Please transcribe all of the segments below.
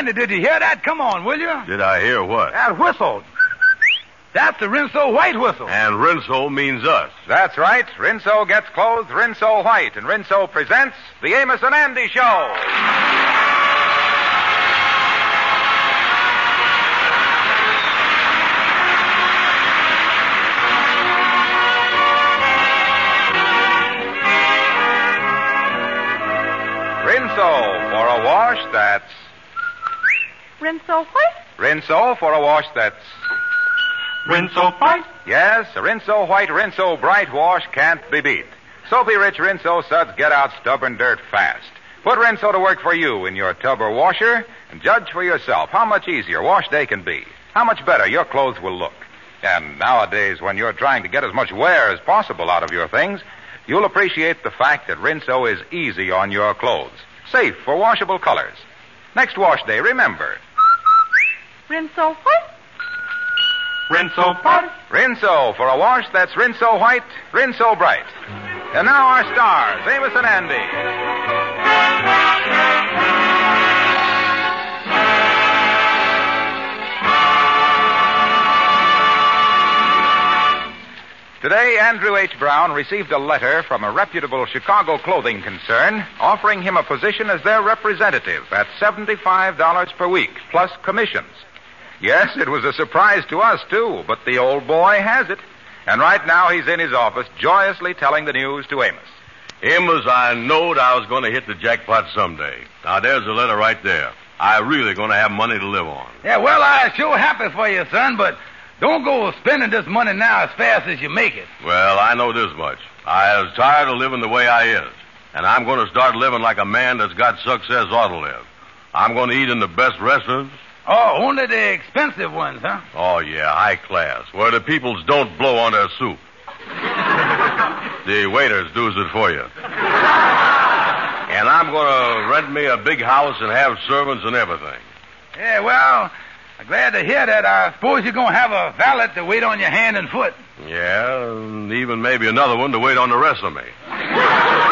Andy, did you hear that? Come on, will you? Did I hear what? That whistle. That's the Rinso White whistle. And Rinso means us. That's right. Rinso gets clothes Rinso White, and Rinso presents the Amos and Andy Show. Rinso for a wash that's Rinso what? Rinso for a wash that's Rinso White? Yes, a Rinso White Rinso Bright wash can't be beat. Soapy rich Rinso suds get out stubborn dirt fast. Put Rinso to work for you in your tub or washer and judge for yourself how much easier wash day can be. How much better your clothes will look. And nowadays, when you're trying to get as much wear as possible out of your things, you'll appreciate the fact that Rinso is easy on your clothes. Safe for washable colors. Next wash day, remember, Rinso what? Rinso White? Rinso for a wash that's Rinso White, Rinso Bright. And now our stars, Amos and Andy. Today, Andrew H. Brown received a letter from a reputable Chicago clothing concern offering him a position as their representative at $75 per week, plus commissions. Yes, it was a surprise to us, too, but the old boy has it. And right now he's in his office joyously telling the news to Amos. Amos, I knowed I was going to hit the jackpot someday. Now, there's the letter right there. I really going to have money to live on. Yeah, well, I'm sure happy for you, son, but don't go spending this money now as fast as you make it. Well, I know this much. I is tired of living the way I is. And I'm going to start living like a man that's got success ought to live. I'm going to eat in the best restaurants. Oh, only the expensive ones, huh? Oh, yeah, high class, where the peoples don't blow on their soup. the waiters does it for you. And I'm going to rent me a big house and have servants and everything. Yeah, well, I'm glad to hear that. I suppose you're going to have a valet to wait on your hand and foot. Yeah, and even maybe another one to wait on the rest of me.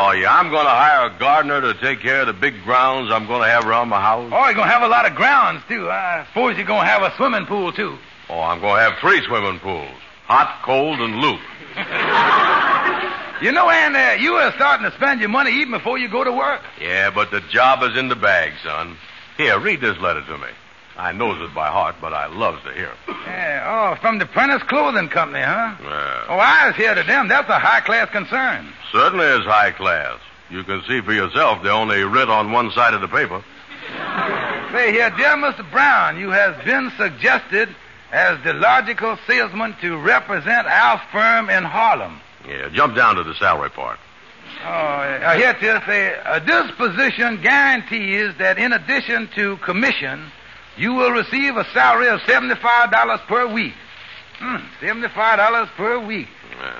oh, yeah, I'm going to hire a gardener to take care of the big grounds I'm going to have around my house. Oh, you're going to have a lot of grounds, too. I suppose you're going to have a swimming pool, too. Oh, I'm going to have three swimming pools hot, cold, and loop. You know, Ann, uh, you are starting to spend your money even before you go to work. Yeah, but the job is in the bag, son. Here, read this letter to me. I knows it by heart, but I loves to hear it. Yeah, oh, from the Prentice Clothing Company, huh? Yeah. Oh, I was here to them. That's a high-class concern. Certainly is high class. You can see for yourself they only writ on one side of the paper. Say here, dear Mr. Brown, you has been suggested as the logical salesman to represent our firm in Harlem. Yeah, jump down to the salary part. Oh, uh, here it is. Say, uh, this position guarantees that in addition to commission, you will receive a salary of $75 per week. Hmm, $75 per week.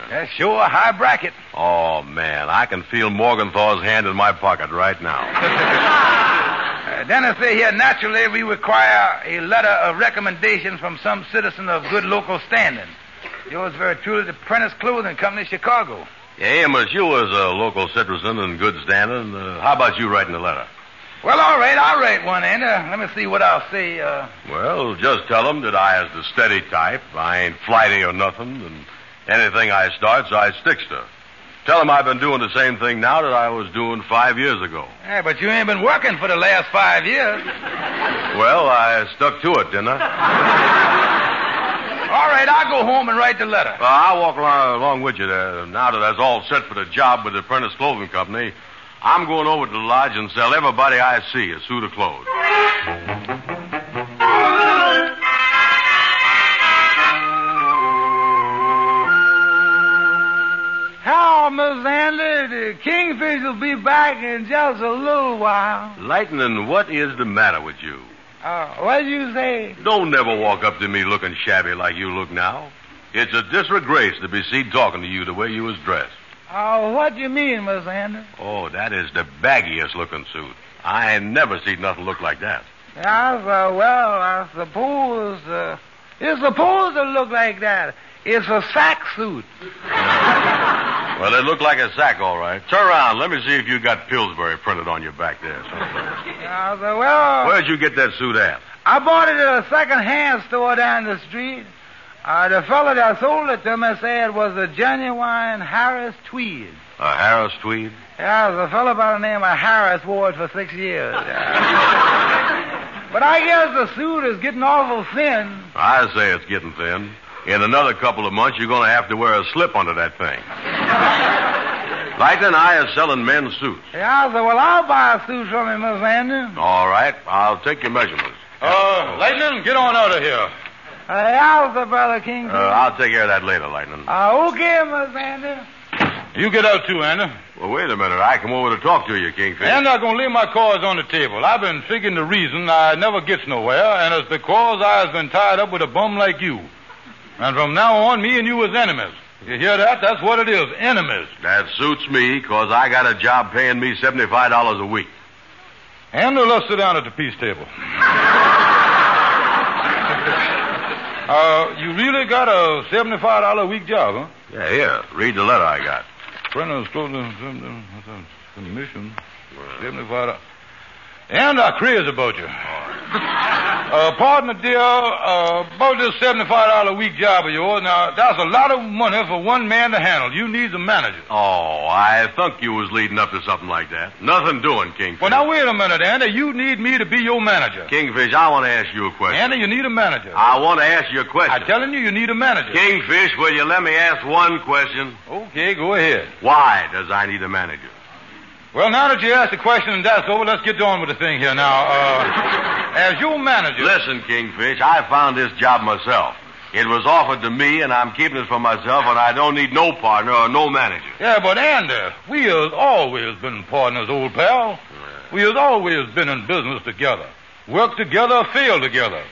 That's sure a high bracket. Oh, man, I can feel Morgenthau's hand in my pocket right now. Uh, then I say here, naturally, we require a letter of recommendation from some citizen of good local standing. Yours very truly, the Prentice Clothing Company, Chicago. yeah, Amos, you as a local citizen in good standing, uh, how about you writing the letter? Well, all right, I'll write one, and uh, let me see what I'll say. Uh, Well, just tell them that I is the steady type. I ain't flighty or nothing, and anything I starts, I sticks to. Tell them I've been doing the same thing now that I was doing five years ago. yeah, but you ain't been working for the last five years. Well, I stuck to it, didn't I? All right, I'll go home and write the letter. Well, I'll walk along, along with you there. Now that that's all set for the job with the Prentice Clothing Company, I'm going over to the lodge and sell everybody I see a suit of clothes. How, Miss Andy? The Kingfish will be back in just a little while. Lightning, what is the matter with you? Uh, what did you say? Don't never walk up to me looking shabby like you look now. It's a disgrace to be seen talking to you the way you was dressed. Oh, what do you mean, Miss Andy? Oh, that is the baggiest looking suit. I ain't never seen nothing look like that. Yeah, uh, well, I suppose, uh, it's supposed to look like that. It's a sack suit. Well, it looked like a sack, all right. Turn around. Let me see if you got Pillsbury printed on your back there. I said, well, Where'd you get that suit at? I bought it at a second-hand store down the street. Uh, the fellow that sold it to me said it was a genuine Harris tweed. A Harris tweed? Yeah, the fellow by the name of Harris wore it for six years. but I guess the suit is getting awful thin. I say it's getting thin. In another couple of months, you're going to have to wear a slip under that thing. Lightning and I are selling men's suits. Yeah, I said, well, I'll buy a suit from you, Miss Andy. All right. I'll take your measurements. Uh, Lightning, get on out of here. Uh, yeah, said Brother King. Uh, I'll take care of that later, Lightning. Uh, okay, Miss Andy. You get out too, Andy. Well, wait a minute. I come over to talk to you, Kingfish. And I'm not going to leave my cards on the table. I've been figuring the reason I never gets nowhere, and it's because I've been tied up with a bum like you. And from now on, me and you is enemies. You hear that? That's what it is, enemies. That suits me, because I got a job paying me $75 a week. Andrew, let's sit down at the peace table. uh, you really got a $75 a week job, huh? Yeah, here. Read the letter I got. Printer's closing commission. $75. And I crazy about you. Uh, partner, dear, uh, about this $75 a week job of yours, now, that's a lot of money for one man to handle. You need a manager. Oh, I thought you was leading up to something like that. Nothing doing, Kingfish. Well, now, wait a minute, Andy. You need me to be your manager. Kingfish, I want to ask you a question. Andy, you need a manager. I want to ask you a question. I'm telling you, you need a manager. Kingfish, will you let me ask one question? Okay, go ahead. Why does I need a manager? Well, now that you asked the question and that's over, let's get on with the thing here. Now, uh, as your manager. Listen, Kingfish, I found this job myself. It was offered to me, and I'm keeping it for myself, and I don't need no partner or no manager. Yeah, but Andy, we has always been partners, old pal. We has always been in business together. Work together, fail together.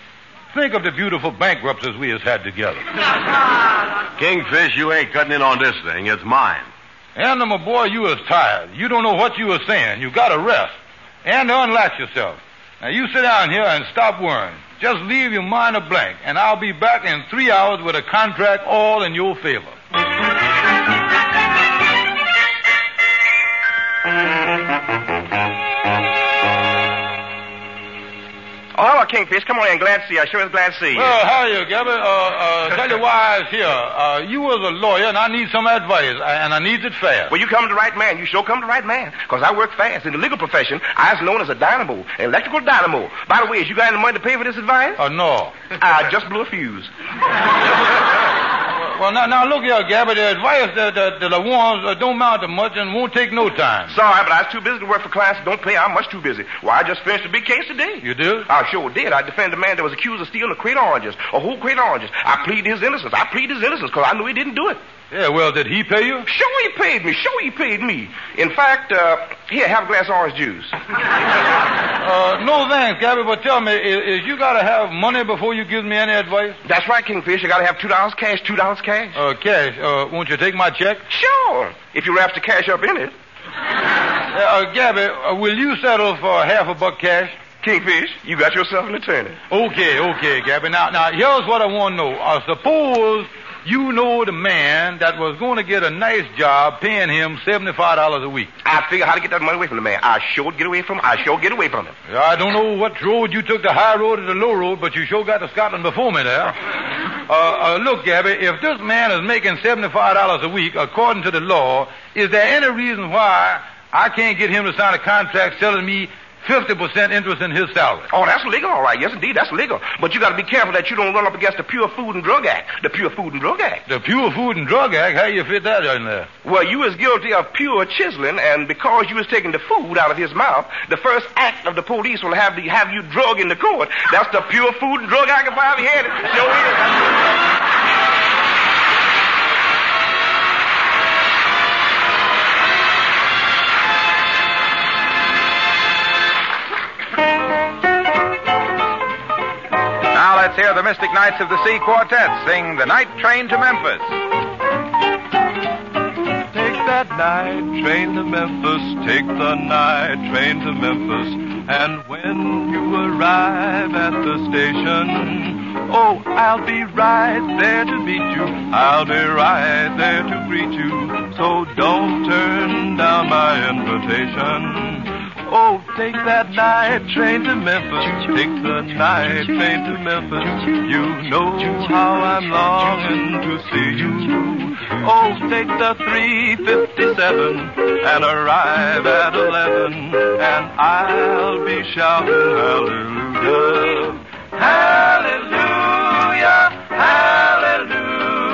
Think of the beautiful bankruptcies we has had together. Kingfish, you ain't cutting in on this thing. It's mine. My boy, you is tired. You don't know what you was saying. You gotta rest. And unlatch yourself. Now you sit down here and stop worrying. Just leave your mind a blank, and I'll be back in three hours with a contract all in your favor. Kingfish. Come on in. Glad to see you. I sure is glad to see you. Well, how are you, Gabby? Uh, uh, tell you why I was here. Uh, you was a lawyer, and I need some advice, and I needs it fast. Well, you come to the right man. You sure come to the right man. Because I work fast. In the legal profession, I was known as a dynamo, an electrical dynamo. By the way, is you got any money to pay for this advice? Uh, no. I just blew a fuse. Well, now, now look here, Gabby. The advice that, that, that I want uh, don't amount to much and won't take no time. Sorry, but I was too busy to work for clients don't pay. I'm much too busy. Why, I just finished a big case today. You do? I sure did. I defended a man that was accused of stealing a crate of oranges, a whole crate of oranges. I plead his innocence. I plead his innocence because I knew he didn't do it. Yeah, well, did he pay you? Sure he paid me. Sure he paid me. In fact, uh, here, have a glass of orange juice. Uh, no thanks, Gabby, but tell me, is, is you gotta have money before you give me any advice? That's right, Kingfish. You gotta have two dollars cash, two dollars cash. Uh, cash, uh, won't you take my check? Sure, if you wrap the cash up in it. Uh, uh, Gabby, uh, will you settle for half a buck cash? Kingfish, you got yourself an attorney. Okay, okay, Gabby. Now, now, here's what I want to know. Uh, suppose you know the man that was going to get a nice job paying him $75 a week. I figure how to get that money away from the man. I sure get away from him. I sure get away from him. I don't know what road you took, the high road or the low road, but you sure got to Scotland before me there. Uh, uh, look, Gabby, if this man is making $75 a week according to the law, is there any reason why I can't get him to sign a contract telling me 50% interest in his salary? Oh, that's legal, all right. Yes, indeed, that's legal. But you got to be careful that you don't run up against the Pure Food and Drug Act. The Pure Food and Drug Act. The Pure Food and Drug Act, how you fit that in there? Well, you was guilty of pure chiseling, and because you was taking the food out of his mouth, the first act of the police will have, the, have you drug in the court. That's the Pure Food and Drug Act if I ever had it. Sure is. Hear the Mystic Knights of the Sea Quartet sing The Night Train to Memphis. Take that night train to Memphis, take the night train to Memphis. And when you arrive at the station, Oh, I'll be right there to meet you. I'll be right there to greet you. So don't turn down my invitation. Oh, take that night train to Memphis. Take the night train to Memphis. You know how I'm longing to see you. Oh, take the 357 and arrive at 11. And I'll be shouting hallelujah. Hallelujah. Hallelujah.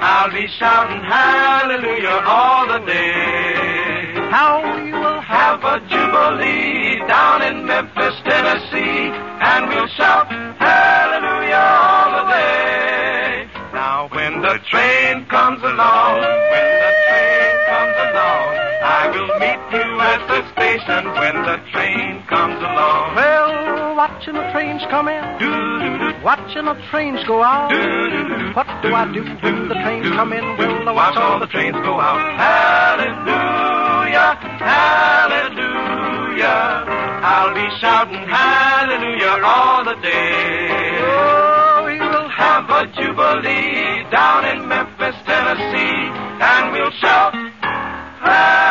I'll be shouting hallelujah all the day. A jubilee down in Memphis, Tennessee, and we'll shout hallelujah all the way. Now when the train comes along, when the train comes along, I will meet you at the station when the train comes along. Well, watching the trains come in, watching the trains go out. What do I do when the trains come in? Well, I watch all the trains go out. Hallelujah, hallelujah. I'll be shouting hallelujah all the day. Oh, we will Have a jubilee down in Memphis, Tennessee, and we'll shout hallelujah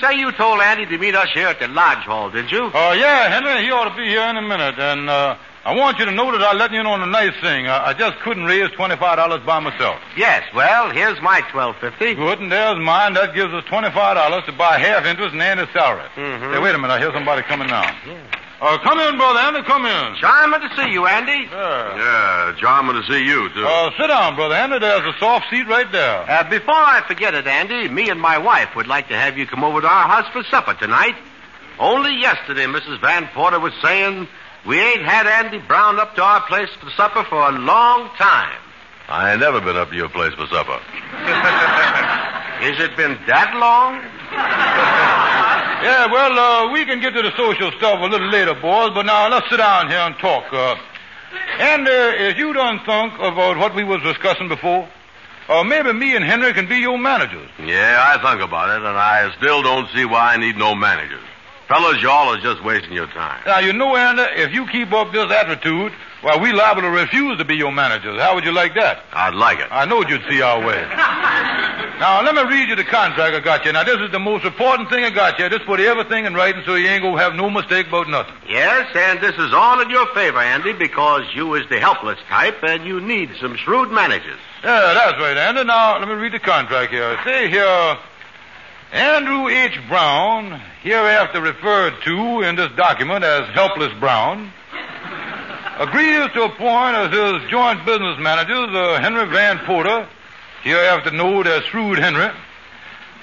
say you told Andy to meet us here at the lodge hall, did you? Oh, yeah, Henry, he ought to be here in a minute. And uh, I want you to know that I let you in on a nice thing. I, I just couldn't raise $25 by myself. Yes. Well, here's my twelve fifty. Good, and there's mine. That gives us $25 to buy half interest in Andy's salary. Mhm. Hey, wait a minute. I hear somebody coming now. Uh, come in, brother Andy. Come in. Charming to see you, Andy. Yeah. Yeah, charming to see you, too. Uh, sit down, brother Andy. There's a soft seat right there. Uh, before I forget it, Andy, me and my wife would like to have you come over to our house for supper tonight. Only yesterday, Mrs. Van Porter was saying we ain't had Andy Brown up to our place for supper for a long time. I ain't never been up to your place for supper. Has it been that long? Yeah, well, uh, we can get to the social stuff a little later, boys, but now let's sit down here and talk. Uh, and uh, as you done thunk about what we was discussing before, uh, maybe me and Henry can be your managers. Yeah, I thunk about it, and I still don't see why I need no managers. Fellas, y'all are just wasting your time. Now, you know, Andy, if you keep up this attitude, well, we liable to refuse to be your managers. How would you like that? I'd like it. I knowed you'd see our way. now, let me read you the contract I got you. Now, this is the most important thing I got you. This put everything in writing so you ain't gonna have no mistake about nothing. Yes, and this is all in your favor, Andy, because you is the helpless type and you need some shrewd managers. Yeah, that's right, Andy. Now, let me read the contract here. Say here, Andrew H. Brown, hereafter referred to in this document as Helpless Brown, agrees to appoint as his joint business managers uh, Henry Van Porter, hereafter known as Shrewd Henry,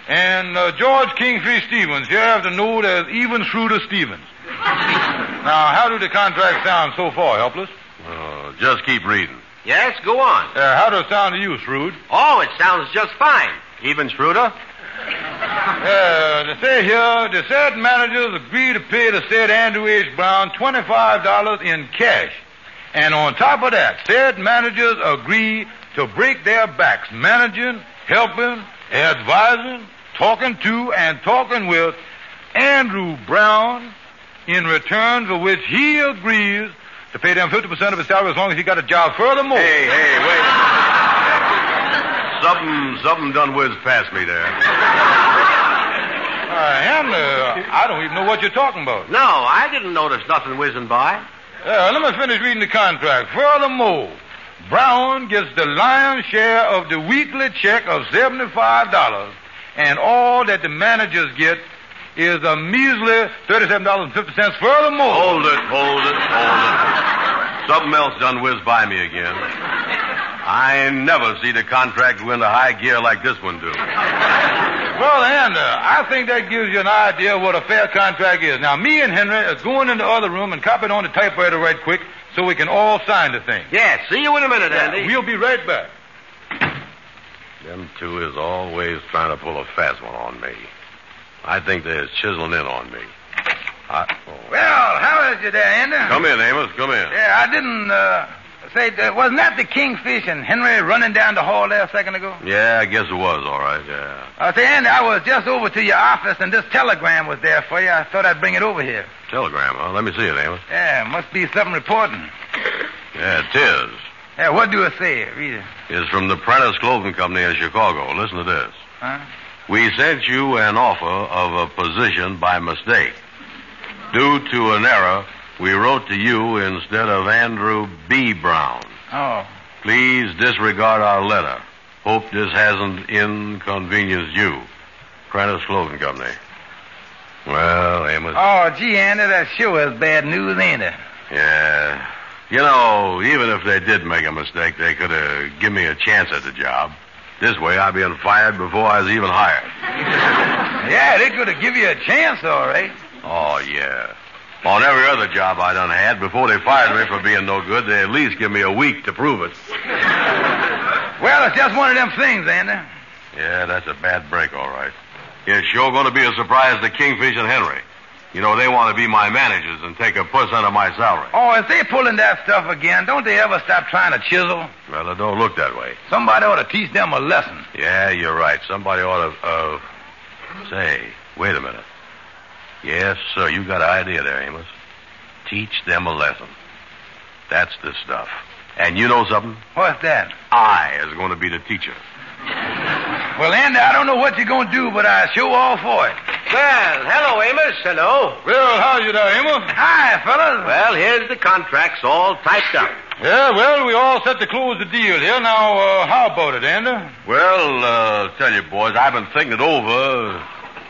and uh, George Kingsley Stevens, hereafter known as Even Shrewder Stevens. now, how do the contracts sound so far, Helpless? Uh, just keep reading. Yes, go on. Uh, how does it sound to you, Shrewd? Oh, it sounds just fine. Even shrewder? Uh, they say here, the said managers agree to pay the said Andrew H. Brown $25 in cash. And on top of that, said managers agree to break their backs managing, helping, advising, talking to, and talking with Andrew Brown in return for which he agrees to pay them 50% of his salary as long as he got a job. Furthermore, Hey, hey, wait. Something, something done whizzed past me there. uh, Henry, I don't even know what you're talking about. No, I didn't notice nothing whizzing by. Yeah, let me finish reading the contract. Furthermore, Brown gets the lion's share of the weekly check of $75, and all that the managers get is a measly $37.50. Furthermore, Hold it, hold it, hold it. Something else done whizzed by me again. I never see the contract go into high gear like this one do. well, and uh, I think that gives you an idea of what a fair contract is. Now, me and Henry are going in the other room and copying on the typewriter right quick so we can all sign the thing. Yes, see you in a minute, Andy. We'll be right back. Them two is always trying to pull a fast one on me. I think they're chiseling in on me. I, oh. Well, how is you there, Andy? Come in, Amos. Come in. Yeah, I didn't uh, say. Uh, wasn't that the Kingfish and Henry running down the hall there a second ago? Yeah, I guess it was all right. Yeah. Uh, say, Andy, I was just over to your office and this telegram was there for you. I thought I'd bring it over here. Telegram, huh? Let me see it, Amos. Yeah, must be something important. Yeah, it is. Yeah, what do it say? Read it. It's from the Prentice Clothing Company in Chicago. Listen to this. Huh? We sent you an offer of a position by mistake. Due to an error, we wrote to you instead of Andrew B. Brown. Oh. Please disregard our letter. Hope this hasn't inconvenienced you. Prentice Clothing Company. Well, Amos. Oh, gee, Andy, that sure is bad news, ain't it? Yeah. You know, even if they did make a mistake, they could have given me a chance at the job. This way, I'd been fired before I was even hired. Yeah, they could have give you a chance, all right. Oh, yeah. On every other job I done had, before they fired me for being no good, they at least give me a week to prove it. Well, it's just one of them things, Andy. Yeah, that's a bad break, all right. It's sure going to be a surprise to Kingfish and Henry. You know, they want to be my managers and take a percent of my salary. Oh, if they're pulling that stuff again, don't they ever stop trying to chisel? Well, it don't look that way. Somebody ought to teach them a lesson. Yeah, you're right. Somebody ought to, uh, say, wait a minute. Yes, sir, you got an idea there, Amos. Teach them a lesson. That's the stuff. And you know something? What's that? I is going to be the teacher. Well, Andy, I don't know what you're going to do, but I sure all for it. Well, hello, Amos. Hello. Well, how's you there, Amos? Hi, fellas. Well, here's the contracts all typed up. Yeah, well, we all set to close the deal here. Now, uh, how about it, Andy? Well, uh, tell you, boys, I've been thinking it over.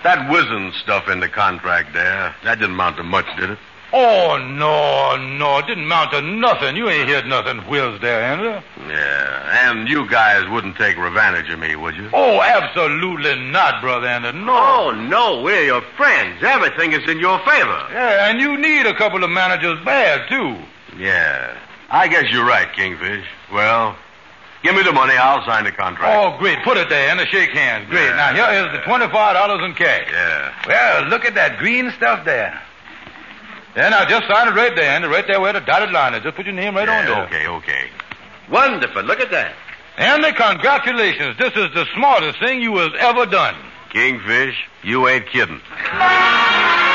That whizzing stuff in the contract there, that didn't amount to much, did it? Oh, no, no. It didn't amount to nothing. You ain't heard nothing whiz there, Andy. Yeah, and you guys wouldn't take revenge of me, would you? Oh, absolutely not, Brother Andy. No. Oh, no, we're your friends. Everything is in your favor. Yeah, and you need a couple of managers bad, too. Yeah. I guess you're right, Kingfish. Well, give me the money. I'll sign the contract. Oh, great. Put it there and a shake hands. Great. Yeah. Now, here is the $25 in cash. Yeah. Well, look at that green stuff there. Yeah, now just sign it right there, Andy, right there where the dotted line is. Just put your name right on Yeah, there. okay, okay. Wonderful. Look at that. Andy, congratulations. This is the smartest thing you has ever done. Kingfish, you ain't kidding.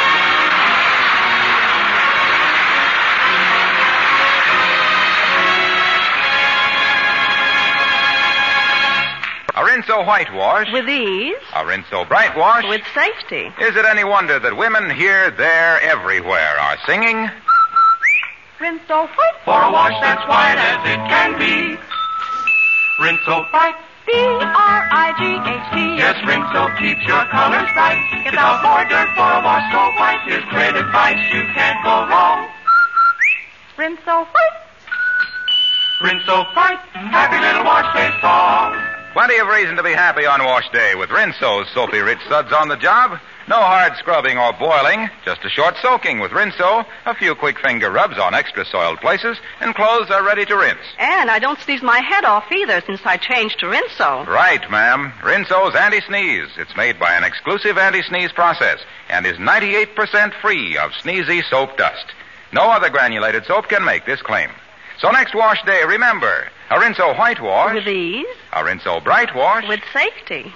Rinso whitewash, With ease. a Rinso brightwash. With safety. Is it any wonder that women here, there, everywhere are singing? Rinso white. For a wash that's white as it can be. Rinso bright. B-R-I-G-H-T. Yes, Rinso keeps your colors bright. It's out more dirt for a wash so white. Here's great advice, you can't go wrong. Rinso white. Rinso bright. Happy little wash day song. Plenty of reason to be happy on wash day with Rinso's soapy rich suds on the job. No hard scrubbing or boiling, just a short soaking with Rinso, a few quick finger rubs on extra soiled places, and clothes are ready to rinse. And I don't sneeze my head off either since I changed to Rinso. Right, ma'am. Rinso's anti-sneeze. It's made by an exclusive anti-sneeze process and is 98% free of sneezy soap dust. No other granulated soap can make this claim. So next wash day, remember, a Rinso whitewash, With ease. a Rinso bright wash, With safety.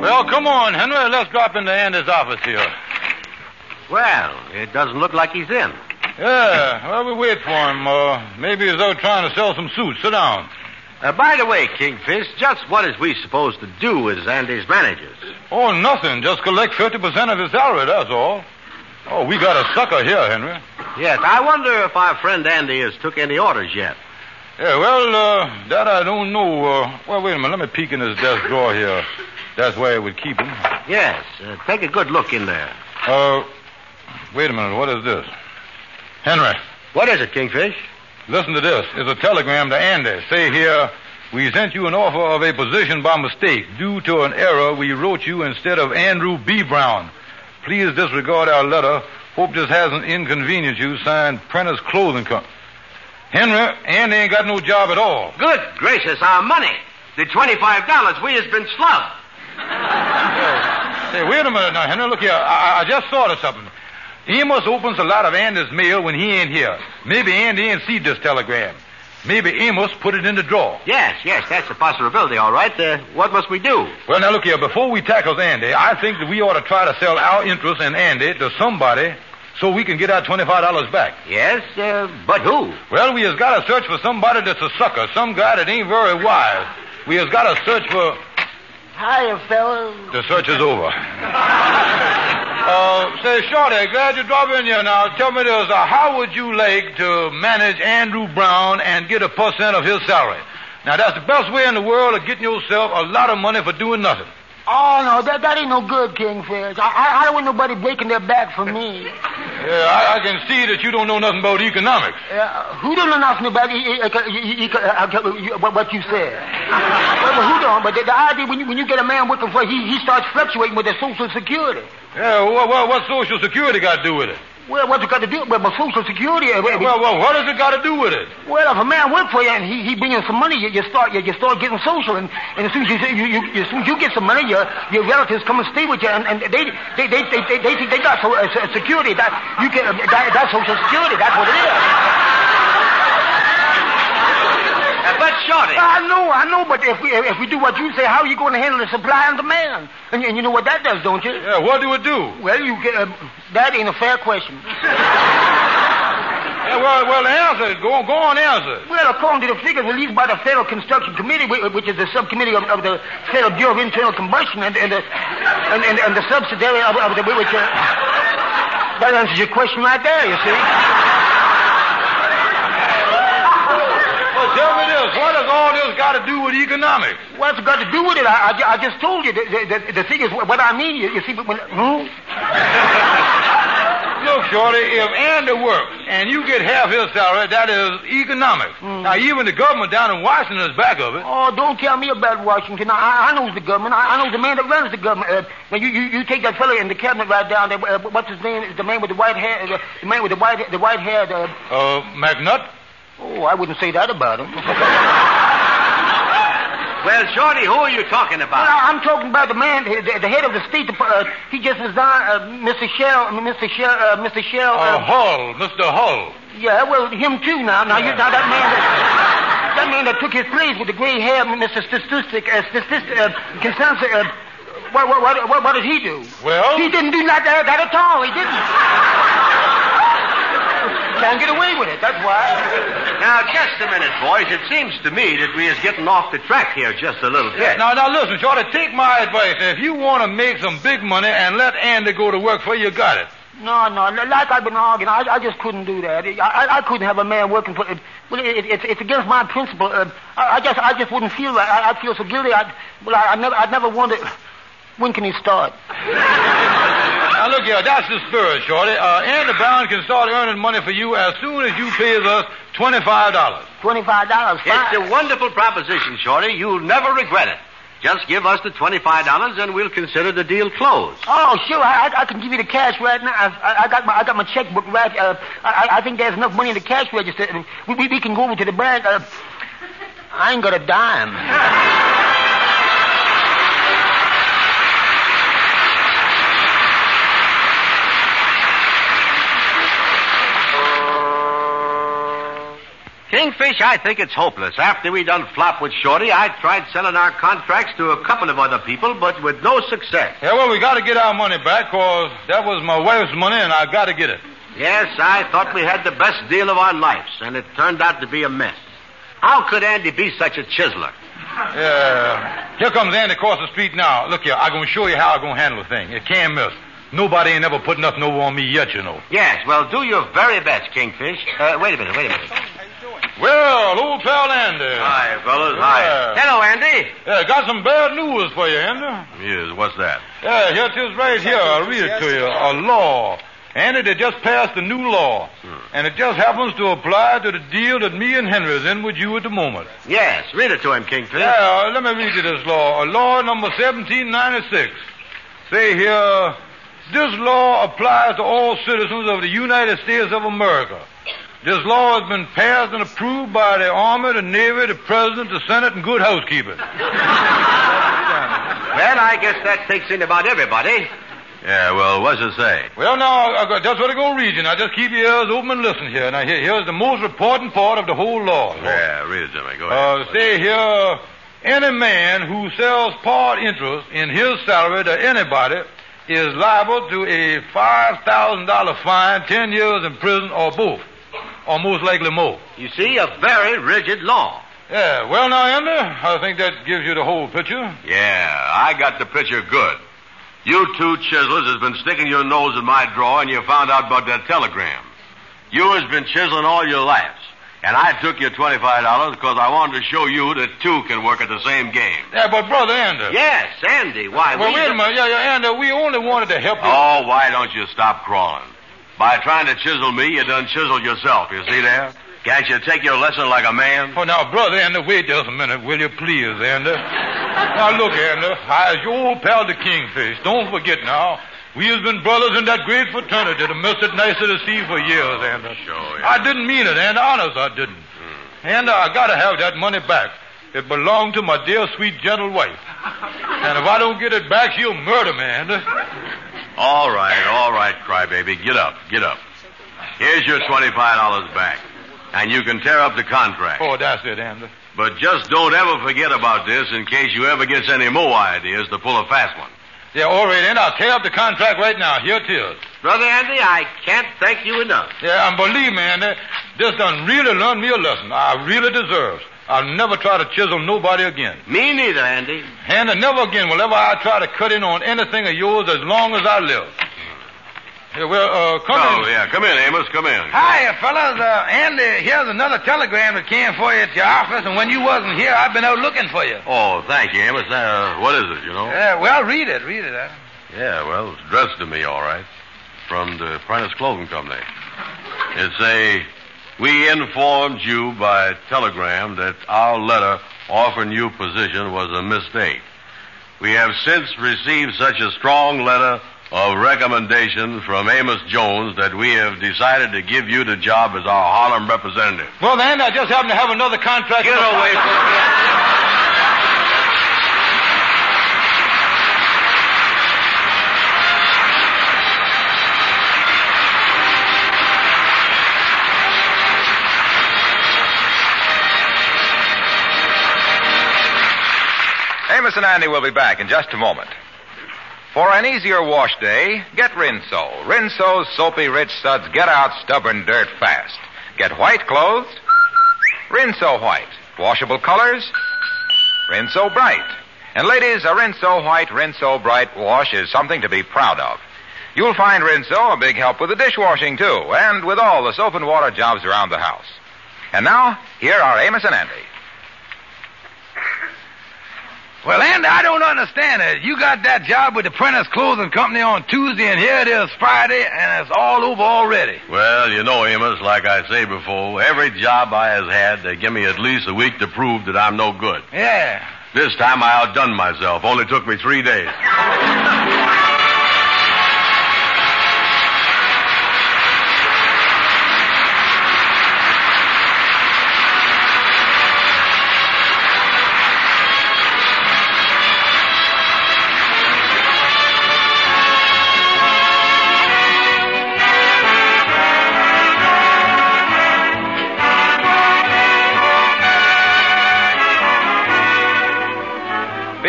Well, come on, Henry. Let's drop into Andy's office here. Well, it doesn't look like he's in. Yeah, well, we wait for him. Uh, maybe he's out trying to sell some suits. Sit down. Uh, by the way, Kingfish, just what is we supposed to do as Andy's managers? Oh, nothing. Just collect 50% of his salary, that's all. Oh, we got a sucker here, Henry. Yes, I wonder if our friend Andy has took any orders yet. Yeah, well, uh, that I don't know. Uh, well, wait a minute. Let me peek in his desk drawer here. That's where I would keep him. Yes, uh, take a good look in there. Uh, wait a minute. What is this? Henry, What is it, Kingfish? Listen to this. It's a telegram to Andy. Say here, we sent you an offer of a position by mistake. Due to an error, we wrote you instead of Andrew B. Brown. Please disregard our letter. Hope this hasn't inconvenienced you. Signed Prentice Clothing Company. Henry, Andy ain't got no job at all. Good gracious, our money. The $25 we has been slugged. Hey, wait a minute now, Henry. Look here. I, I just thought of something. Amos opens a lot of Andy's mail when he ain't here. Maybe Andy ain't seen this telegram. Maybe Amos put it in the drawer. Yes, yes, that's a possibility, all right. Uh, what must we do? Well, now look here. Before we tackle Andy, I think that we ought to try to sell our interest in Andy to somebody so we can get our $25 back. Yes, uh, but who? Well, we has got to search for somebody that's a sucker, some guy that ain't very wise. We has got to search for... Hiya, fellas. The search is over. uh, say, Shorty, glad you dropped in here now. Tell me this, uh, how would you like to manage Andrew Brown and get a percent of his salary? Now, that's the best way in the world of getting yourself a lot of money for doing nothing. Oh, no, that, that ain't no good, Kingfish. I, I, I don't want nobody breaking their back for me. Yeah, I, I can see that you don't know nothing about economics. Uh, who don't know nothing about e- e- e- e- uh, uh, what you said? well, well, who don't? But the, the idea when you, when you get a man working for he, he starts fluctuating with the Social Security. Yeah, what, what, what Social Security got to do with it? Well, what's it got to do with well, Social Security? Uh, Well, well, what has it got to do with it? Well, if a man works for you and he, he bring in some money, you, you start you, you start getting social, and, and as soon as you, you, you as soon as you get some money, your your relatives come and stay with you, and, and they they they they they, they, think they got so, uh, security that you get uh, that, that's Social Security. That's what it is. But, Shorty. I know, I know, but if we if we do what you say, how are you going to handle the supply and demand? And, and you know what that does, don't you? Yeah, what do it do? Well, you get uh, that ain't a fair question. Yeah, well, well, answer it. Go on, go on, answer. Well, according to the figures released by the Federal Construction Committee, which is the subcommittee of, of the Federal Bureau of Internal Combustion, and, and, the, and, and, and the subsidiary of, of the which uh, that answers your question right there. You see. Me this. What has all this got to do with economics? What's it got to do with it? I, I, I just told you. The, the, the, the thing is, what I mean, you, you see, but when, hmm? Look, Shorty, if Andy works and you get half his salary, that is economics. Now, even the government down in Washington is back of it. Oh, don't tell me about Washington. I, I knows the government. I, I know the man that runs the government. Uh, now you, you, you take that fellow in the cabinet right down there. Uh, what's his name? The man with the white hair. Uh, the man with the white the white hair. Uh, Uh, McNutt? Oh, I wouldn't say that about him. Well, Shorty, who are you talking about? I- I'm talking about the man, the, the head of the State Department. Uh, he just resigned, uh, Mr. Shell, Mr. Shell, uh, Mr. Shell. Uh, Uh, Hull, Mr. Hull. yeah, well, him too. Now, now, you, now that man, that, that man that took his place with the gray hair, Mr. Statistic, uh, statistic, uh, consensus. Uh, what, what, what, what, did he do? Well? He didn't do not that, that at all. He didn't. Can't get away with it. That's why. Now, just a minute, boys. It seems to me that we is getting off the track here just a little bit. Now, now listen, you ought to take my advice. If you want to make some big money and let Andy go to work for you, you got it. No, no. Like I've been arguing, I, I just couldn't do that. I, I, I couldn't have a man working for. It, well, it, it, it's, it's against my principle. Uh, I, I just, I just wouldn't feel right. I, I'd feel so guilty. I'd, well, I, I never, I'd never wondered. When can he start? Now, look here, that's the spirit, Shorty. Uh, Andy Brown can start earning money for you as soon as you pays us $25. Twenty-five dollars. It's a wonderful proposition, Shorty. You'll never regret it. Just give us the $25 and we'll consider the deal closed. Oh, sure. I, I, I can give you the cash right now. I, I, I got my, I got my checkbook right. Uh, I, I think there's enough money in the cash register. We, we, we can go over to the bank. Uh, I ain't got a dime. Kingfish, I think it's hopeless. After we done flop with Shorty, I tried selling our contracts to a couple of other people, but with no success. Yeah, well, we got to get our money back, cause that was my wife's money, and I got to get it. Yes, I thought we had the best deal of our lives, and it turned out to be a mess. How could Andy be such a chiseler? Yeah. Here comes Andy across the street now. Look here, I'm going to show you how I'm going to handle the thing. It can't miss. Nobody ain't ever put nothing over on me yet, you know. Yes, well, do your very best, Kingfish. Uh, wait a minute, wait a minute. Well, old pal Andy. Hi, fellas. Yeah. Hello, Andy. Yeah, got some bad news for you, Andy. Yes, what's that? Yeah, here it is right here. I'll read it to you. A law. Andy, they just passed a new law. And it just happens to apply to the deal that me and Henry's in with you at the moment. Yes, read it to him, Kingfish. Yeah, uh, let me read you this law. A law number 1796. Say here, This law applies to all citizens of the United States of America. This law has been passed and approved by the Army, the Navy, the President, the Senate, and good housekeeping. Well, I guess that takes in about everybody. Yeah, well, what's it say? Well, now, I got, that's what I go read you. Now, just keep your ears open and listen here. Now, here, here's the most important part of the whole law. Yeah, read it to me. Go ahead. Uh, say here, any man who sells part interest in his salary to anybody is liable to a $5,000 fine, 10 years in prison, or both. Or most likely more. You see, a very rigid law. Yeah, well, now, Andy, I think that gives you the whole picture. Yeah, I got the picture good. You two chiselers has been sticking your nose in my drawer and you found out about that telegram. You has been chiseling all your lives. And I took your $25 because I wanted to show you that two can work at the same game. Yeah, but Brother Andy. Yes, Andy. Why, Well, we... wait a minute. Yeah, yeah, Andy, we only wanted to help you. Oh, why don't you stop crawling? By trying to chisel me, you done chiseled yourself. You see there? Can't you take your lesson like a man? Oh, now, brother Andy, wait just a minute, will you please, Andy? now, look, Andy, I, your old pal, the Kingfish, don't forget now, we has been brothers in that great fraternity, to the Mystic Knights of the Sea for years, Andy. Sure, yeah. I didn't mean it, Andy, honest, I didn't. Hmm. Andy, I gotta have that money back. It belonged to my dear, sweet, gentle wife. And if I don't get it back, she'll murder me, Andy. All right, all right, crybaby. Get up, get up. Here's your $25 back. And you can tear up the contract. Oh, that's it, Andy. But just don't ever forget about this in case you ever gets any more ideas to pull a fast one. Yeah, all right, Andy, I'll tear up the contract right now. Here it is. Brother Andy, I can't thank you enough. Yeah, and believe me, Andy, this done really learned me a lesson. I really deserves. I'll never try to chisel nobody again. Me neither, Andy. And never again will ever I try to cut in on anything of yours as long as I live. Yeah, well, uh, come Oh, in. yeah. Come in, Amos. Come in. Hi, fellas. Uh, Andy, here's another telegram that came for you at your office, and when you wasn't here, I've been out looking for you. Oh, thank you, Amos. Uh, what is it, you know? Yeah, well, read it, read it. Huh? Yeah, well, it's addressed to me, all right. From the Prentice Clothing Company. It's a, we informed you by telegram that our letter offering you position was a mistake. We have since received such a strong letter of recommendation from Amos Jones that we have decided to give you the job as our Harlem representative. Well, then, I just happen to have another contract. Get away from me. Amos and Andy will be back in just a moment. For an easier wash day, get Rinso. Rinso's soapy rich suds get out stubborn dirt fast. Get white clothes, Rinso white. Washable colors, Rinso bright. And ladies, a Rinso white, Rinso bright wash is something to be proud of. You'll find Rinso a big help with the dishwashing too, and with all the soap and water jobs around the house. And now, here are Amos and Andy. Well, Andy, I don't understand it. You got that job with the Prentice Clothing Company on Tuesday, and here it is Friday, and it's all over already. Well, you know, Amos, like I say before, every job I has had, they give me at least a week to prove that I'm no good. Yeah. This time I outdone myself. Only took me three days.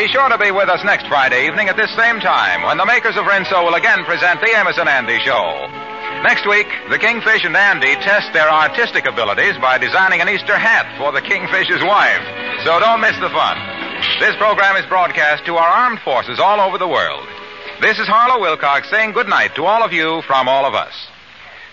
Be sure to be with us next Friday evening at this same time when the makers of Rinso will again present the Amos and Andy Show. Next week, the Kingfish and Andy test their artistic abilities by designing an Easter hat for the Kingfish's wife. So don't miss the fun. This program is broadcast to our armed forces all over the world. This is Harlow Wilcox saying good night to all of you from all of us.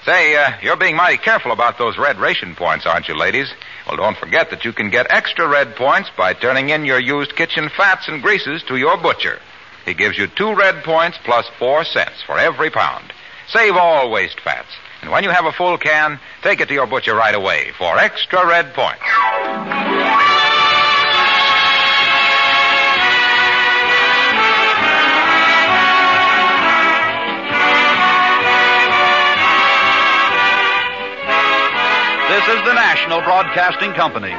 Say, uh, you're being mighty careful about those red ration points, aren't you, ladies? Well, don't forget that you can get extra red points by turning in your used kitchen fats and greases to your butcher. He gives you two red points plus four cents for every pound. Save all waste fats. And when you have a full can, take it to your butcher right away for extra red points. This is the National Broadcasting Company.